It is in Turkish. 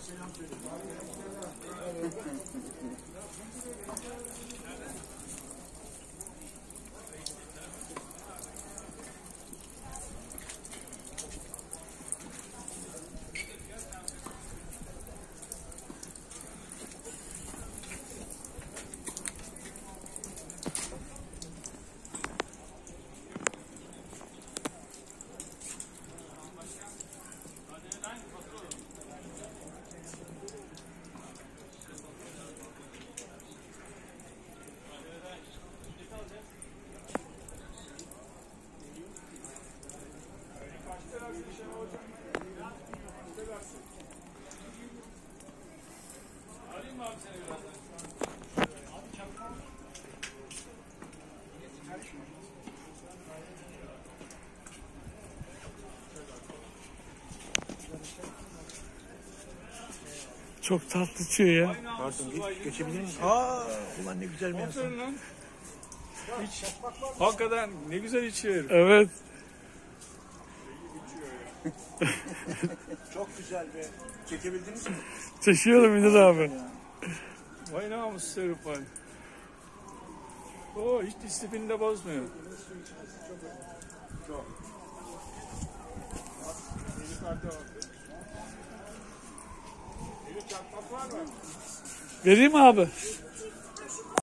selam söyle. Çok tatlı içiyor ya. Pardon geç, geçebilir miyim? Aa ulan ne güzel bir insan. Hiç. Hakikaten ne güzel içiyor. Evet. Çok güzel be. Çekebildiniz mi? Çekiyorum Ünal abi. Vay namus herif vay. Oo hiç disiplini de bozmuyor. Vereyim mi abi?